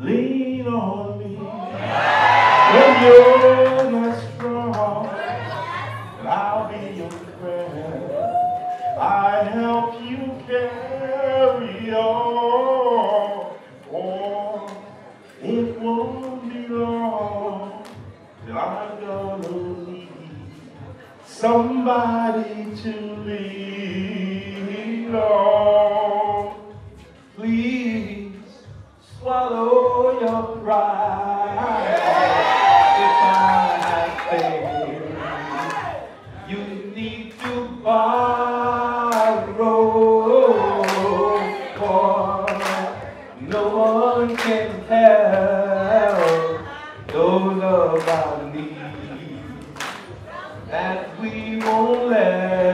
lean on me when you're not strong. And I'll be your friend. I help you carry on. Oh, it won't be long till I'm gonna need somebody to lean on. Swallow your pride. If I fail, you need to borrow, for no one can help those of our need that we won't let